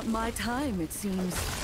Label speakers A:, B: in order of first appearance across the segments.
A: not my time, it seems.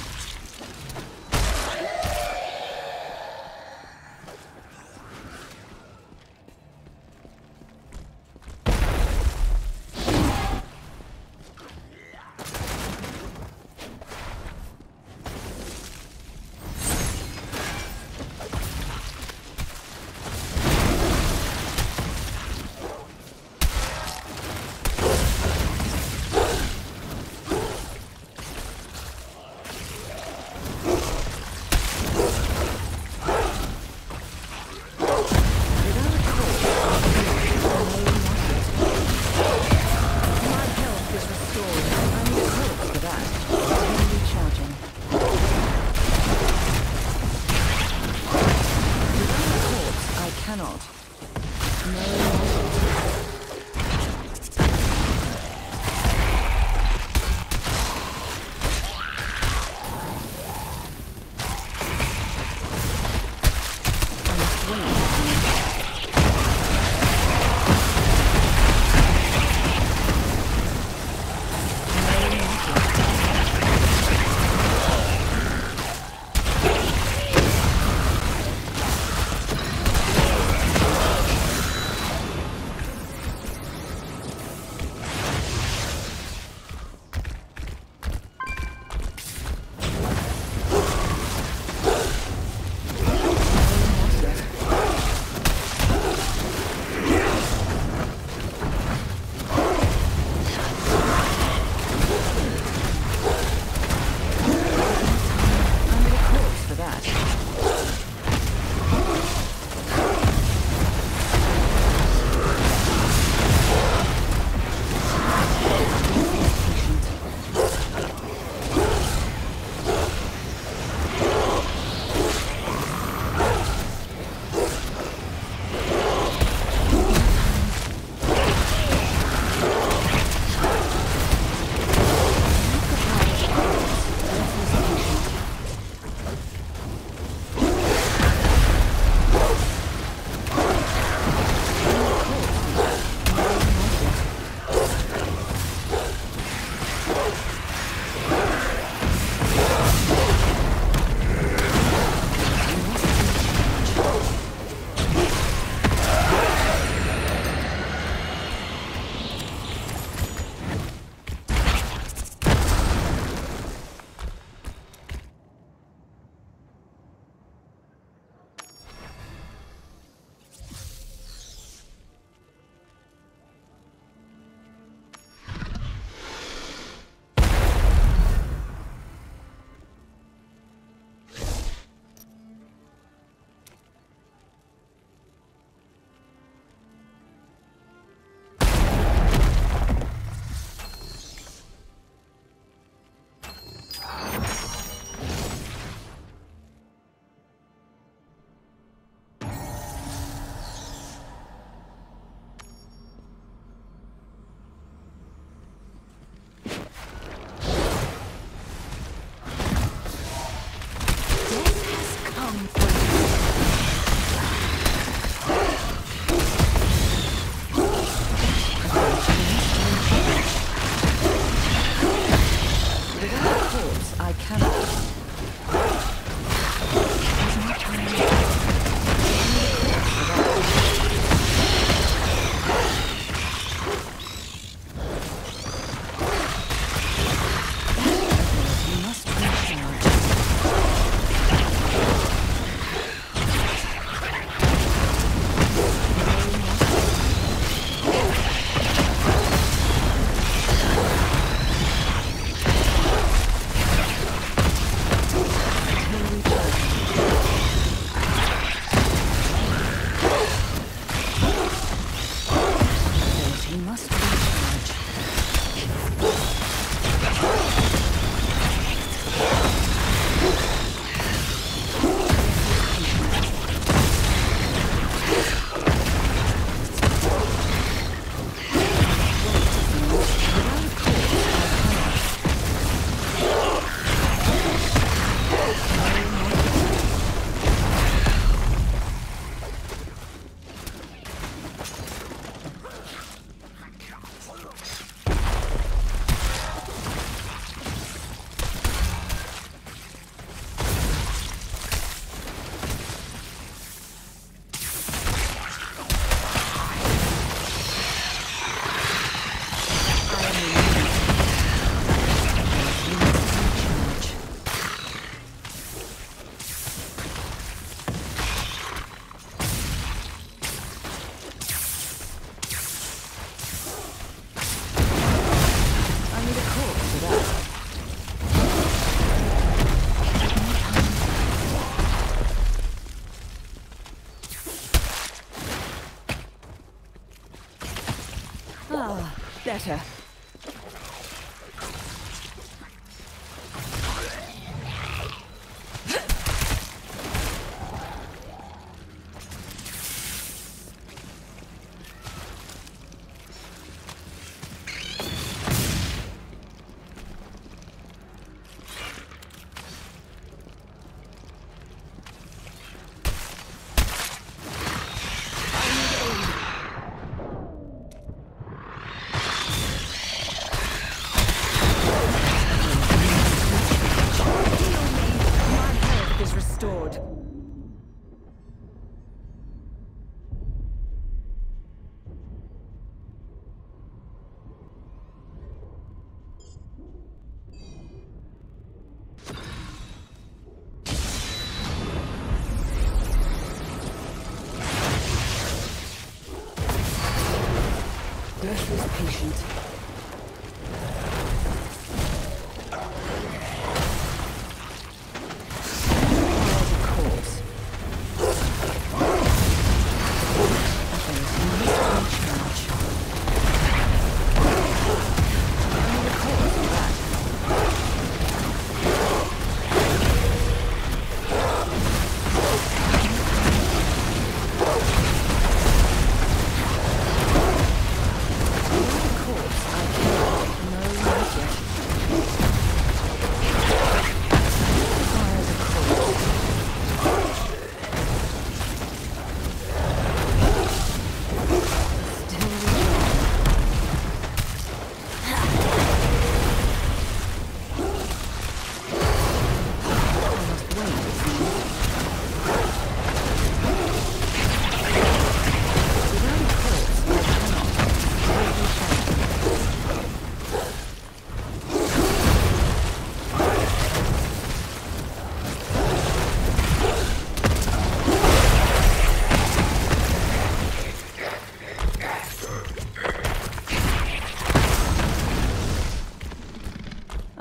A: Death is patient.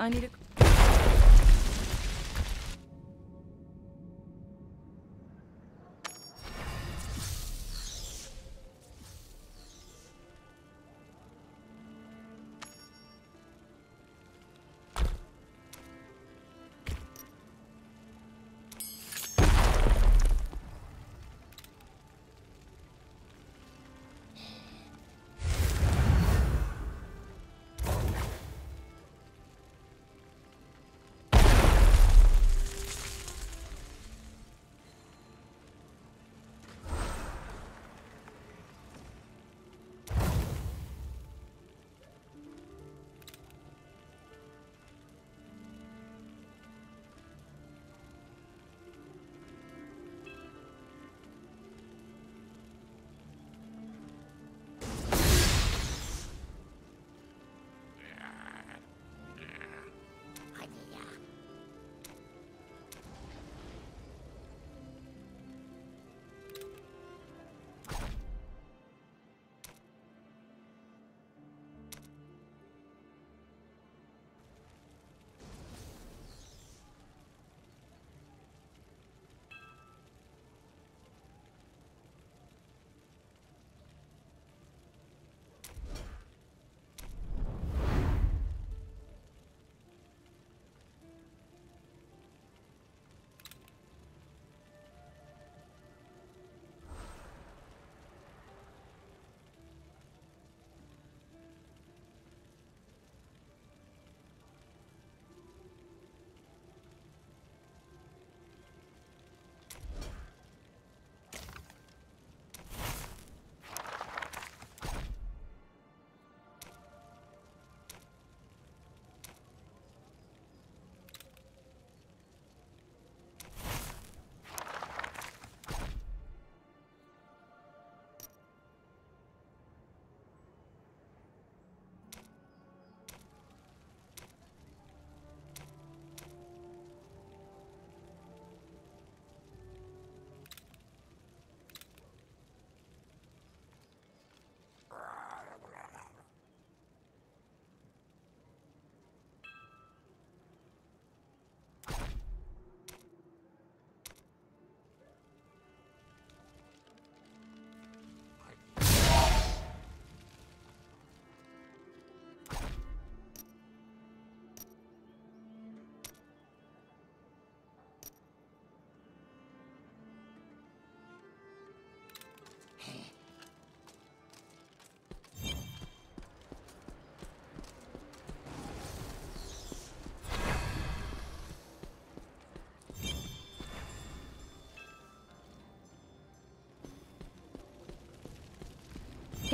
A: Annelik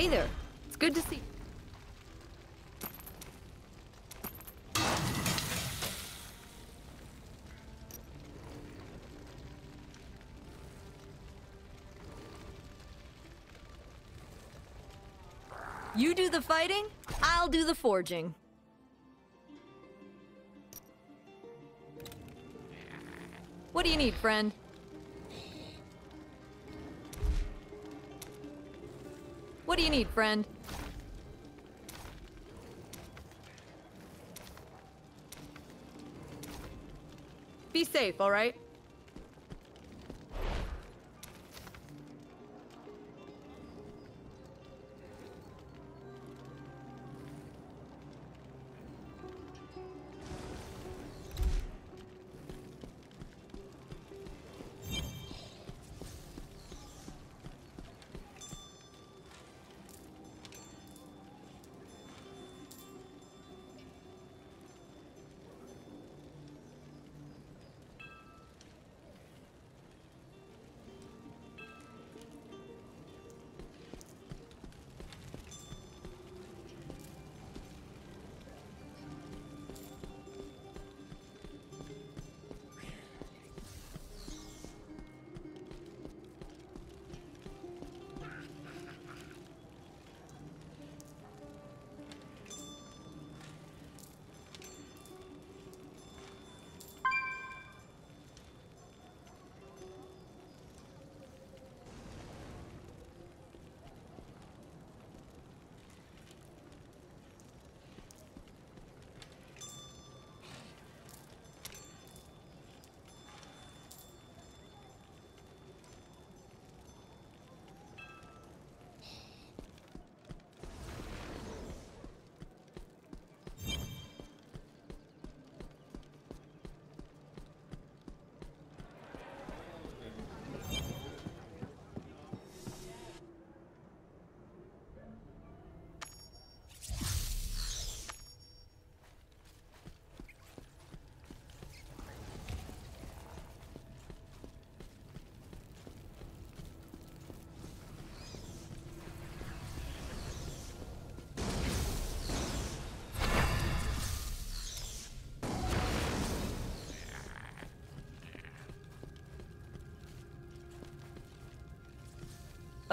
B: Hey there. It's good to see. You You do the fighting, I'll do the forging. What do you need, friend? What do you need, friend? Be safe, alright?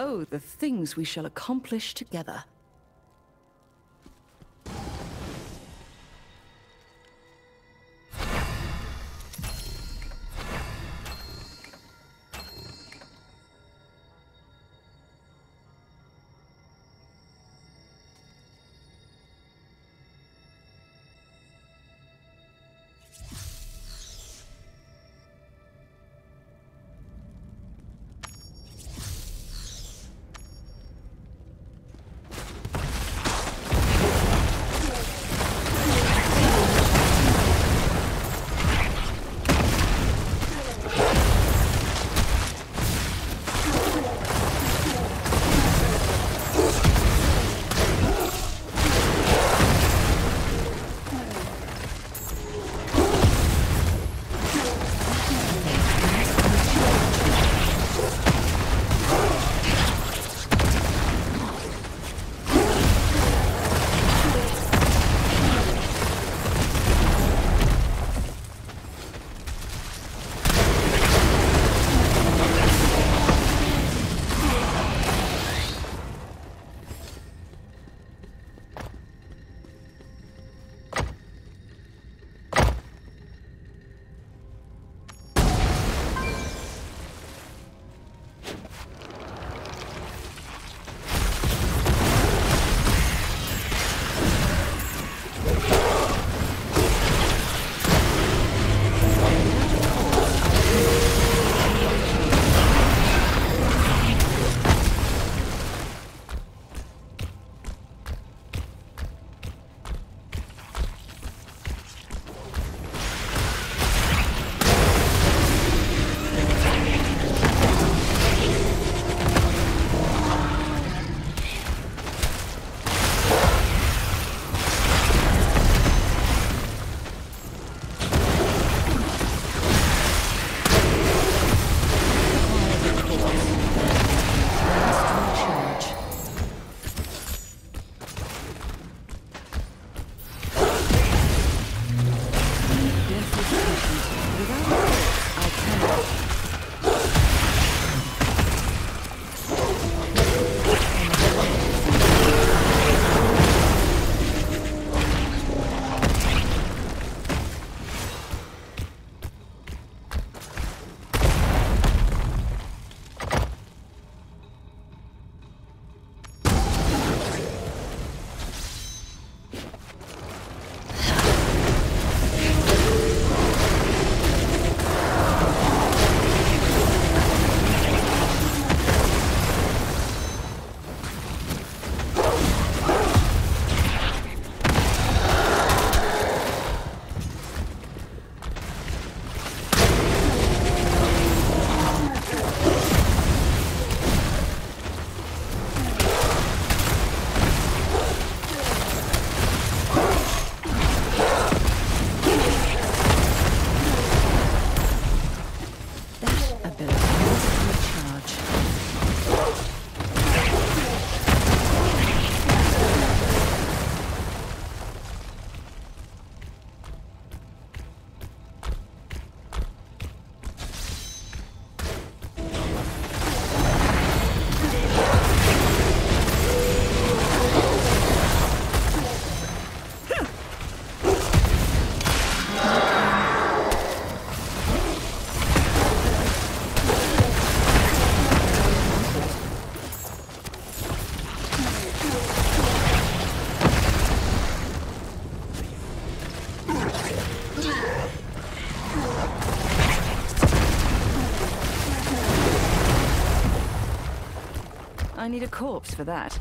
A: Oh, the things we shall accomplish together. Need a corpse for that.